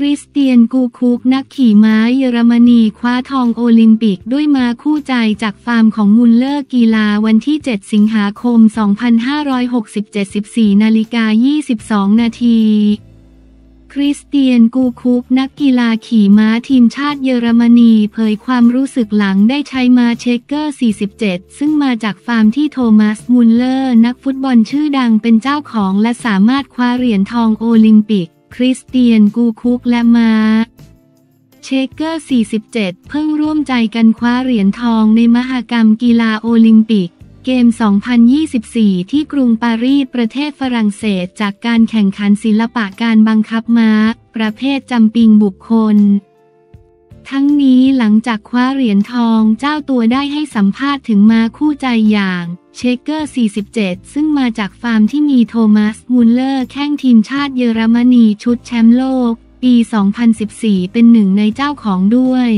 คริสเตียนกูคุกนักขี่ม้าเยอรมนีคว้าทองโอลิมปิกด้วยม้าคู่ใจจากฟาร์มของมุลเลอร์กีฬาวันที่ 7 สิงหาคม 2567 14นาฬิกา22 นาทีคริสเตียนกูคุกนักกีฬาขี่ม้าทีมชาติเยอรมนีเผยความรู้สึกหลังได้ใช้ม้าเชคเกอร์ 47 ซึ่งมาจากฟาร์มที่โทมัสมุลเลอร์ นักฟุตบอลชื่อดังเป็นเจ้าของและสามารถคว้าเหรียญทองโอลิมปิก คริสเตียนกูคุกและม้าเชคเกอร์ 47 เพิ่งร่วมใจกันคว้าเหรียญทองในมหกรรมกีฬาโอลิมปิก เกมส์ 2024 ที่กรุงปารีสประเทศฝรั่งเศสจากการแข่งขันศิลปะการบังคับม้า ประเภท jumping บุคคล ทั้งนี้หลังจากคว้าเหรียญทองเจ้าตัวได้ให้สัมภาษณ์ถึงม้าคู่ใจอย่างเชคเกอร์ 47 ซึ่งมาจากฟาร์มที่มีโทมัส มูลเลอร์ แข้งทีมชาติเยอรมนีชุดแชมป์โลก ปี 2014 เป็นหนึ่งในเจ้าของด้วย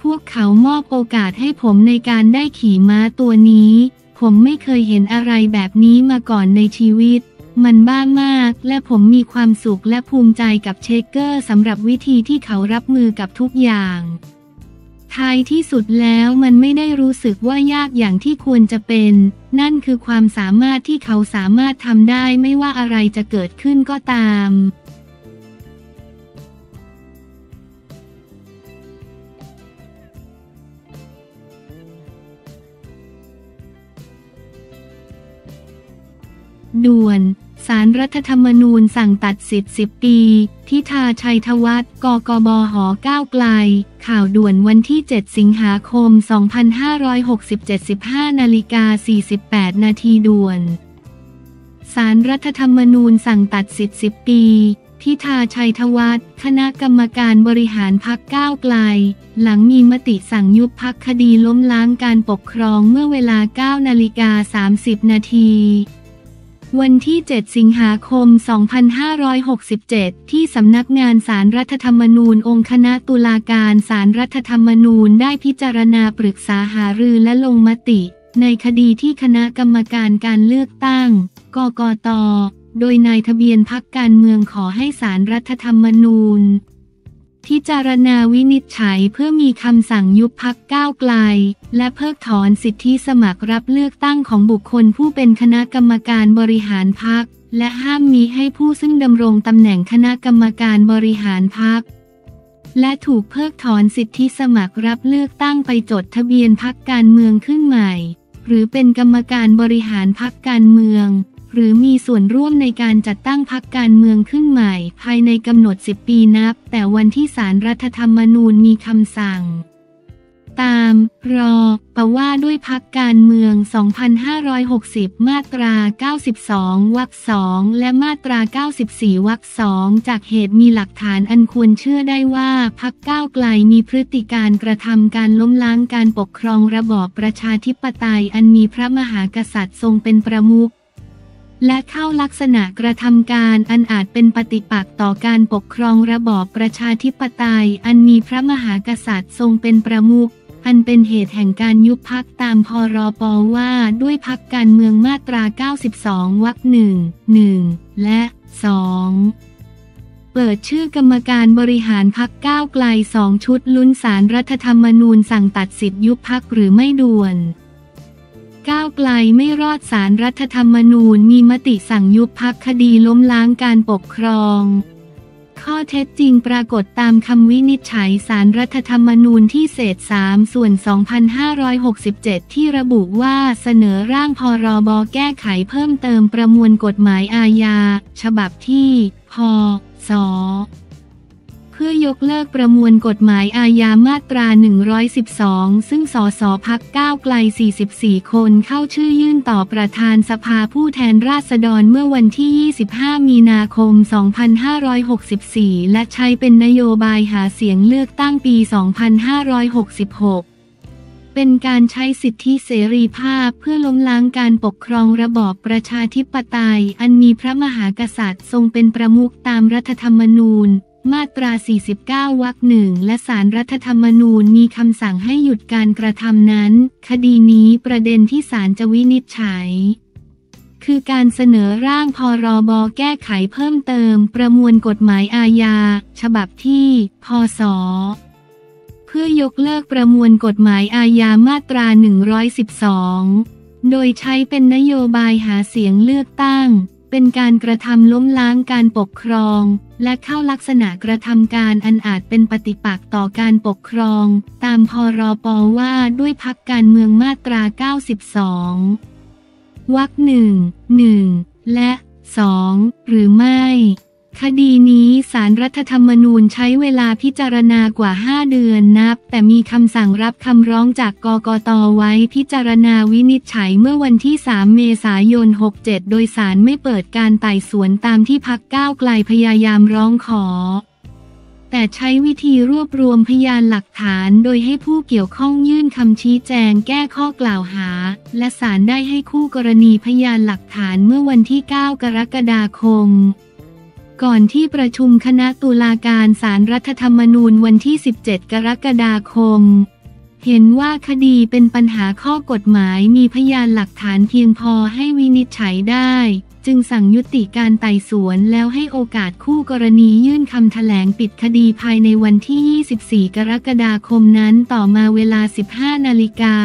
พวกเขามอบโอกาสให้ผมในการได้ขี่ม้าตัวนี้ ผมไม่เคยเห็นอะไรแบบนี้มาก่อนในชีวิต มันบ้ามาก และผมมีความสุขและภูมิใจกับเชคเกอร์สำหรับวิธีที่เขารับมือกับทุกอย่างท้ายที่สุดแล้วมันไม่ได้รู้สึกว่ายากอย่างที่ควรจะเป็น นั่นคือความสามารถที่เขาสามารถทำได้ไม่ว่าอะไรจะเกิดขึ้นก็ตาม ด่วนสารรัฐธรรมนูญสั่งตัดสิทธิ์ 10 ปี ทิทาชัยทวัฒน์กกบหก้าวไกล ข่าวด่วนวันที่ 7 สิงหาคม 2567 15นาฬิกา48 นาทีด่วน สารรัฐธรรมนูญสั่งตัดสิทธิ์ 10 ปี พิธาชัยทวัฒน์คณะกรรมการบริหารพักก้าวไกล หลังมีมติสั่งยุบพักคดีล้มล้างการปกครองเมื่อเวลา 9 นาฬิกา 30 นาที วันที่ 7 สิงหาคม 2567 ที่สำนักงานสารรัฐธรรมนูญ องค์คณะตุลาการสารรัฐธรรมนูญได้พิจารณาปรึกษาหารือและลงมติ ในคดีที่คณะกรรมการการเลือกตั้ง กกต โดยนายทะเบียนพักการเมืองขอให้สารรัฐธรรมนูญ พิจารณาวินิจฉัยเพื่อมีคำสั่งยุบพักก้าวไกล และเพิกถอนสิทธิสมัครรับเลือกตั้งของบุคคลผู้เป็นคณะกรรมการบริหารพัก และห้ามมีให้ผู้ซึ่งดำรงตำแหน่งคณะกรรมการบริหารพักและถูกเพิกถอนสิทธิสมัครรับเลือกตั้งไปจดทะเบียนพักการเมืองขึ้นใหม่ หรือเป็นกรรมการบริหารพักการเมือง หรือมีส่วนร่วมในการจัดตั้งพรรคการเมืองขึ้นใหม่ ภายในกำหนด 10 ปีนับ แต่วันที่สารรัฐธรรมนูญมีคำสั่ง ตาม รอ ประว่าด้วยพักการเมือง 2560 มาตรา 92 วรรคสองและมาตรา 94 วรรคสองจากเหตุมีหลักฐานอันควรเชื่อได้ว่าพักก้าวไกลมีพฤติการกระทำการล้มล้างการปกครองระบอบประชาธิปไตยอันมีพระมหากษัตริย์ทรงเป็นประมุข และเข้าลักษณะกระทำการอันอาจเป็นปฏิปักษ์ต่อการปกครองระบอบประชาธิปไตย อันมีพระมหากษัตริย์ทรงเป็นประมุขอันเป็นเหตุแห่งการยุบพักตามพรปว่าด้วยพักการเมืองมาตรา 92 วรรคหนึ่งหนึ่งและ 2เปิดชื่อกรรมการบริหารพักก้าวไกลสองชุดลุ้นสารรัฐธรรมนูญสั่งตัดสิทธิยุบพักหรือไม่ด่วน ก้าวไกลไม่รอดสารรัฐธรรมนูญมีมติสั่งยุบพักคดีล้มล้างการปกครอง ข้อเท็จจริงปรากฏตามคำวินิจฉัยสารรัฐธรรมนูญที่เศษ 3 ส่วน 2567 ที่ระบุว่าเสนอร่างพรบแก้ไขเพิ่มเติมประมวลกฎหมายอาญา ฉบับที่ พศ พื่อยกเลิกประมวลกฎหมายอาญามาตรา 112 ซึ่งสสพักก้าวไกล 44 คนเข้าชื่อยื่นต่อประธานสภาผู้แทนราษฎรเมื่อวันที่ 25 มีนาคม 2564 และใช้เป็นนโยบายหาเสียงเลือกตั้งปี 2566เป็นการใช้สิทธิเสรีภาพเพื่อล้มล้างการปกครองระบอบประชาธิปไตย อันมีพระมหากษัตริย์ทรงเป็นประมุขตามรัฐธรรมนูญ มาตรา 49 วรรคหนึ่งและสารรัฐธรรมนูญมีคำสั่งให้หยุดการกระทำนั้น คดีนี้ประเด็นที่ศาลจะวินิจฉัย คือการเสนอร่างพรบแก้ไขเพิ่มเติมประมวลกฎหมายอาญา ฉบับที่ พศ เพื่อยกเลิกประมวลกฎหมายอาญามาตรา 112 โดยใช้เป็นนโยบายหาเสียงเลือกตั้ง เป็นการกระทำล้มล้างการปกครอง และเข้าลักษณะกระทำการอันอาจเป็นปฏิปักษ์ต่อการปกครอง ตามพรปว่าด้วยพักการเมืองมาตรา 92 วรรคหนึ่งหนึ่งและสองหรือไม่ คดีนี้สารรัฐธรรมนูญใช้เวลาพิจารณากว่า 5 เดือนนับ แต่มีคำสั่งรับคำร้องจากกกตไว้พิจารณาวินิจฉัยเมื่อวันที่ 3 เมษายน 67 โดยสารไม่เปิดการไต่สวนตามที่พักก้าวไกลพยายามร้องขอ แต่ใช้วิธีรวบรวมพยานหลักฐานโดยให้ผู้เกี่ยวข้องยื่นคำชี้แจงแก้ข้อกล่าวหา และศาลได้ให้คู่กรณีพยานหลักฐานเมื่อวันที่ 9 กรกฎาคม ก่อนที่ประชุมคณะตุลาการศาลรรัฐธรรมนูญวันที่ 17 กรกฎาคม เห็นว่าคดีเป็นปัญหาข้อกฎหมายมีพยานหลักฐานเพียงพอให้วินิจฉัยได้ จึงสั่งยุติการไต่สวนแล้วให้โอกาสคู่กรณียื่นคำแถลงปิดคดีภายในวันที่ 24 กรกฎาคมนั้นต่อมาเวลา 15 นาฬิกา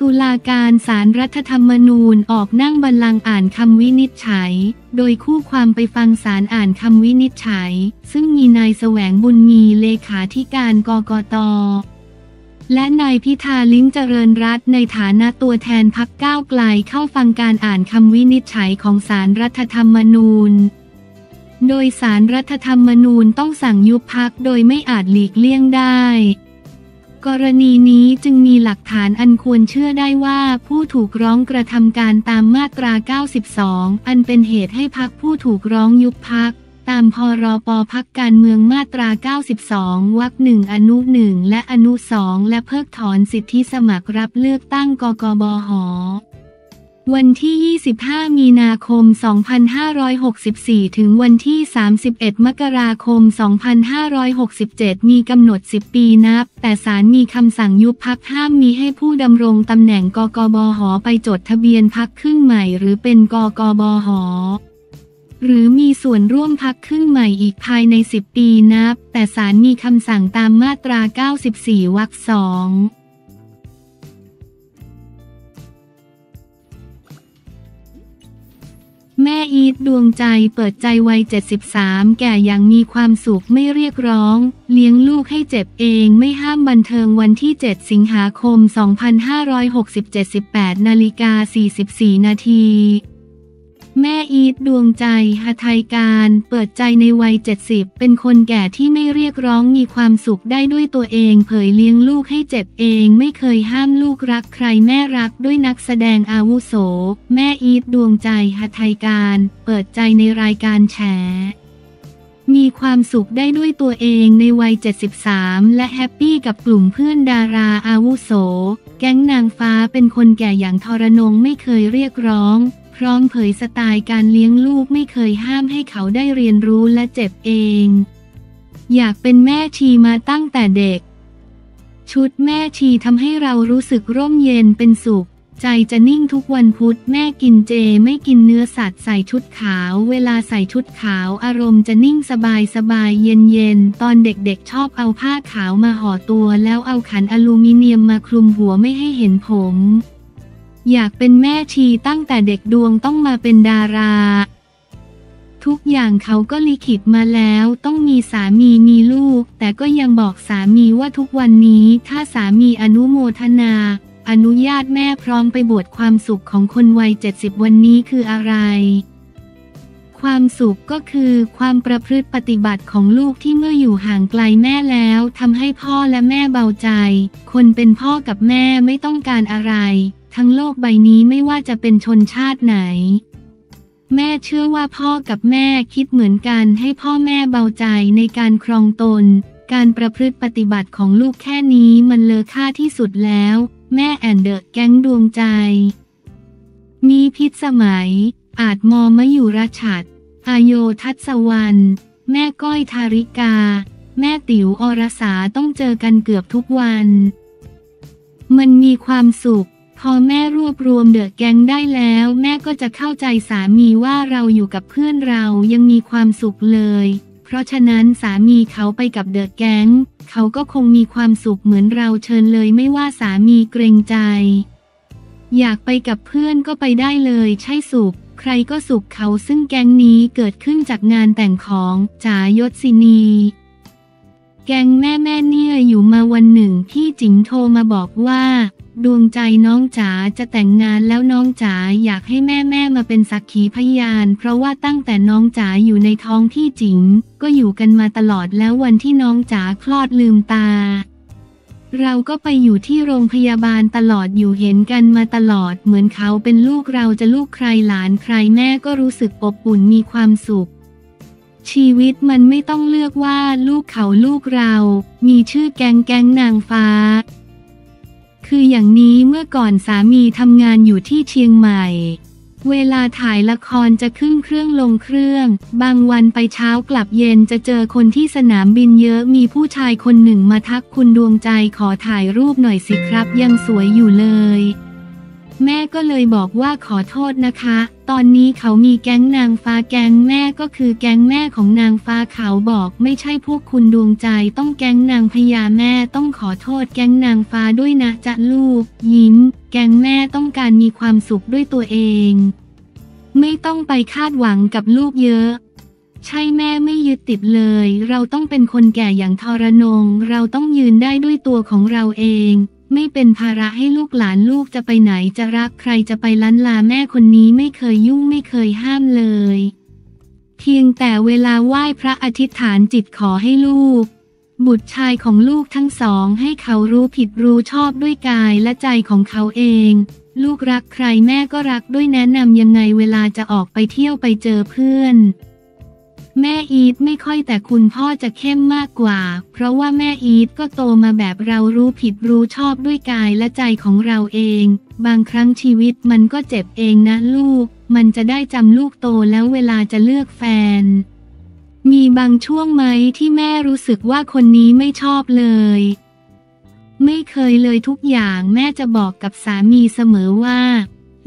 ตุลาการศาลรรัฐธรรมนูญออกนั่งบัลลังก์อ่านคำวินิจฉัย โดยคู่ความไปฟังศาลอ่านคำวินิจฉัย ซึ่งมีนายแสวงบุญมีเลขาธิการกกต และนายพิธาลิ้มเจริญรัตในฐานะตัวแทนพักก้าวไกลเข้าฟังการอ่านคำวินิจฉัยของศาลรรัฐธรรมนูญโดยสารรัฐธรรมนูญต้องสั่งยุบพักโดยไม่อาจหลีกเลี่ยงได้ กรณีนี้จึงมีหลักฐานอันควรเชื่อได้ว่าผู้ถูกร้องกระทำการตามมาตรา 92 อันเป็นเหตุให้พักผู้ถูกร้องยุบพัก ตามพรปพักการเมืองมาตรา 92 วรรคหนึ่งอนุหนึ่งและอนุสองและเพิกถอนสิทธิสมัครรับเลือกตั้งกกบห วันที่ 25 มีนาคม 2564 ถึงวันที่ 31 มกราคม 2567 มีกำหนด 10 ปีนับ แต่ศาลมีคำสั่งยุบพักห้ามมีให้ผู้ดำรงตำแหน่งกกบหไปจดทะเบียนพักครึ่งใหม่ หรือเป็นกกบหหรือมีส่วนร่วมพักครึ่งใหม่อีกภายใน 10 ปีนับ แต่ศาลมีคำสั่งตามมาตรา 94 วรรค 2 ม่อีทดวงใจเปิดใจวัย 73 แก่อย่างมีความสุขไม่เรียกร้อง เลี้ยงลูกให้เจ็บเองไม่ห้ามบันเทิงวันที่ 7 สิงหาคม 2567 18นาฬิกา44 นาที แม่อีทดวงใจหไทยการเปิดใจในวัย 70 เป็นคนแก่ที่ไม่เรียกร้องมีความสุขได้ด้วยตัวเอง เผยเลี้ยงลูกให้เจ็บเอง ไม่เคยห้ามลูกรักใครแม่รักด้วยนักแสดงอาวุโส แม่อีทดวงใจหไทยการ เปิดใจในรายการแฉมีความสุขได้ด้วยตัวเองในวัย 73 และแฮปปี้กับกลุ่มเพื่อนดาราอาวุโส แก๊งนางฟ้าเป็นคนแก่อย่างทรนงไม่เคยเรียกร้อง ร้อมเผยสไตล์การเลี้ยงลูกไม่เคยห้ามให้เขาได้เรียนรู้และเจ็บเอง อยากเป็นแม่ชีมาตั้งแต่เด็ก ชุดแม่ชีทำให้เรารู้สึกร่มเย็นเป็นสุข ใจจะนิ่งทุกวันพุธแม่กินเจไม่กินเนื้อสัตว์ใส่ชุดขาว เวลาใส่ชุดขาวอารมณ์จะนิ่งสบายสบายเย็นเย็นตอนเด็กๆชอบเอาผ้าขาวมาห่อตัวแล้วเอาขันอลูมิเนียมมาคลุมหัวไม่ให้เห็นผม อยากเป็นแม่ชีตั้งแต่เด็กดวงต้องมาเป็นดารา ทุกอย่างเขาก็ลิขิตมาแล้วต้องมีสามีมีลูก แต่ก็ยังบอกสามีว่าทุกวันนี้ถ้าสามีอนุโมทนา อนุญาตแม่พร้อมไปบวชความสุขของคนวัย70วันนี้คืออะไร ความสุขก็คือความประพฤติปฏิบัติของลูกที่เมื่ออยู่ห่างไกลแม่แล้วทำให้พ่อและแม่เบาใจ คนเป็นพ่อกับแม่ไม่ต้องการอะไร ทั้งโลกใบนี้ไม่ว่าจะเป็นชนชาติไหน แม่เชื่อว่าพ่อกับแม่คิดเหมือนกันให้พ่อแม่เบาใจในการครองตน การประพฤติปฏิบัติของลูกแค่นี้มันเลอค่าที่สุดแล้ว แม่แอนเดอะแก๊งดวงใจ มีพิษสมัย อาจมอมะอยู่ราชัดอาโยทัศวรรณแม่ก้อยทาริกา แม่ติ๋วอรสาต้องเจอกันเกือบทุกวัน มันมีความสุข พอแม่รวบรวมเดอะแก๊งได้แล้ว แม่ก็จะเข้าใจสามีว่าเราอยู่กับเพื่อนเรายังมีความสุขเลย เพราะฉะนั้นสามีเขาไปกับเดอะแก๊งเขาก็คงมีความสุขเหมือนเราเชิญเลยไม่ว่าสามีเกรงใจ อยากไปกับเพื่อนก็ไปได้เลยใช่สุข ใครก็สุขเขาซึ่งแก๊งนี้เกิดขึ้นจากงานแต่งของจ๋ายศศินีแกงแม่แม่เนี่ยอยู่มาวันหนึ่งที่จิ๋งโทรมาบอกว่า ดวงใจน้องจ๋าจะแต่งงานแล้วน้องจ๋าอยากให้แม่แม่มาเป็นสักขีพยาน เพราะว่าตั้งแต่น้องจ๋าอยู่ในท้องที่จิงก็อยู่กันมาตลอดแล้ววันที่น้องจ๋าคลอดลืมตา เราก็ไปอยู่ที่โรงพยาบาลตลอดอยู่เห็นกันมาตลอด เหมือนเขาเป็นลูกเราจะลูกใครหลานใครแม่ก็รู้สึกอบอุ่นมีความสุขชีวิตมันไม่ต้องเลือกว่าลูกเขาลูกเรา มีชื่อแกงแกงนางฟ้า อย่างนี้เมื่อก่อนสามีทำงานอยู่ที่เชียงใหม่ เวลาถ่ายละครจะขึ้นเครื่องลงเครื่อง บางวันไปเช้ากลับเย็นจะเจอคนที่สนามบินเยอะมีผู้ชายคนหนึ่งมาทักคุณดวงใจขอถ่ายรูปหน่อยสิครับ ยังสวยอยู่เลย แม่ก็เลยบอกว่าขอโทษนะคะ ตอนนี้เขามีแก๊งนางฟ้าแก๊งแม่ก็คือแก๊งแม่ของนางฟ้าเขาบอก ไม่ใช่พวกคุณดวงใจ ต้องแก๊งนางพญาแม่ต้องขอโทษแก๊งนางฟ้าด้วยนะจ๊ะลูก ยิ้ม แก๊งแม่ต้องการมีความสุขด้วยตัวเอง ไม่ต้องไปคาดหวังกับลูกเยอะใช่แม่ไม่ยึดติดเลย เราต้องเป็นคนแก่อย่างทรนง เราต้องยืนได้ด้วยตัวของเราเอง ไม่เป็นภาระให้ลูกหลานลูกจะไปไหนจะรักใครจะไปล้านลาแม่คนนี้ไม่เคยยุ่งไม่เคยห้ามเลย เพียงแต่เวลาไหว้พระอธิษฐานจิตขอให้ลูก บุตรชายของลูกทั้งสองให้เขารู้ผิดรู้ชอบด้วยกายและใจของเขาเอง ลูกรักใครแม่ก็รักด้วยแนะนำยังไงเวลาจะออกไปเที่ยวไปเจอเพื่อน แม่อีทไม่ค่อยแต่คุณพ่อจะเข้มมากกว่า เพราะว่าแม่อีทก็โตมาแบบเรารู้ผิดรู้ชอบด้วยกายและใจของเราเอง บางครั้งชีวิตมันก็เจ็บเองนะลูก มันจะได้จำลูกโตแล้วเวลาจะเลือกแฟน มีบางช่วงไหมที่แม่รู้สึกว่าคนนี้ไม่ชอบเลย ไม่เคยเลยทุกอย่างแม่จะบอกกับสามีเสมอว่า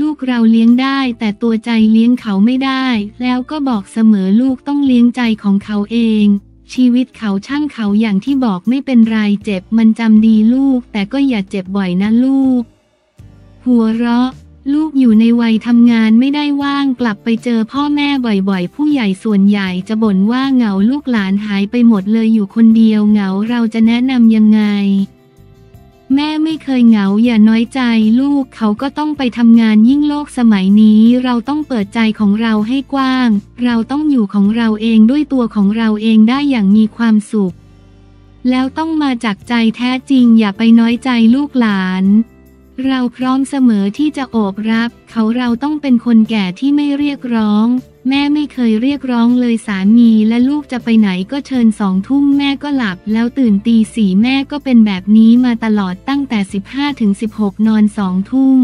ลูกเราเลี้ยงได้ แต่ตัวใจเลี้ยงเขาไม่ได้ แล้วก็บอกเสมอลูกต้องเลี้ยงใจของเขาเอง ชีวิตเขาช่างเขาอย่างที่บอกไม่เป็นไรเจ็บมันจำดีลูก แต่ก็อย่าเจ็บบ่อยนะลูก หัวเราะ ลูกอยู่ในวัยทำงานไม่ได้ว่างกลับไปเจอพ่อแม่บ่อยๆ ผู้ใหญ่ส่วนใหญ่จะบ่นว่าเหงาลูกหลานหายไปหมดเลยอยู่คนเดียวเหงาเราจะแนะนำยังไง แม่ไม่เคยเหงาอย่าน้อยใจลูกเขาก็ต้องไปทำงานยิ่งโลกสมัยนี้เราต้องเปิดใจของเราให้กว้าง เราต้องอยู่ของเราเองด้วยตัวของเราเองได้อย่างมีความสุข แล้วต้องมาจากใจแท้จริงอย่าไปน้อยใจลูกหลาน เราพร้อมเสมอที่จะโอบรับ เขาเราต้องเป็นคนแก่ที่ไม่เรียกร้อง แม่ไม่เคยเรียกร้องเลยสามีและลูกจะไปไหนก็เชิญสองทุ่มแม่ก็หลับ แล้วตื่นตีสี่แม่ก็เป็นแบบนี้มาตลอดตั้งแต่ 15ถึง16 นอนสองทุ่ม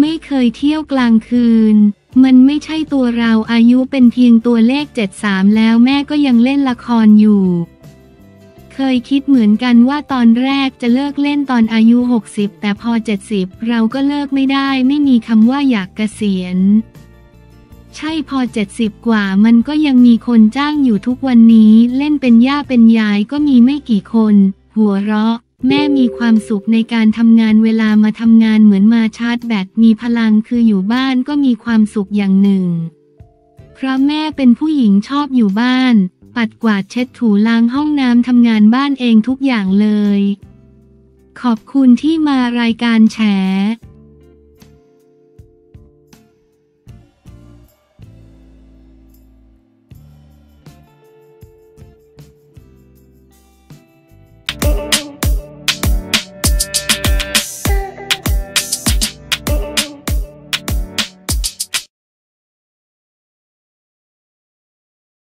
ไม่เคยเที่ยวกลางคืน มันไม่ใช่ตัวเราอายุเป็นเพียงตัวเลข 73 แล้วแม่ก็ยังเล่นละครอยู่ เคยคิดเหมือนกันว่าตอนแรกจะเลิกเล่นตอนอายุ 60 แต่พอ 70 เราก็เลิกไม่ได้ ไม่มีคำว่าอยากเกษียณ ใช่พอ 70 กว่ามันก็ยังมีคนจ้างอยู่ทุกวันนี้เล่นเป็นย่าเป็นยายก็มีไม่กี่คน หัวเราะ แม่มีความสุขในการทำงานเวลามาทำงานเหมือนมาชาร์จแบตมีพลังคืออยู่บ้านก็มีความสุขอย่างหนึ่ง เพราะแม่เป็นผู้หญิงชอบอยู่บ้าน ปัดกวาดเช็ดถูล้างห้องน้ำทำงานบ้านเองทุกอย่างเลย ขอบคุณที่มารายการแฉ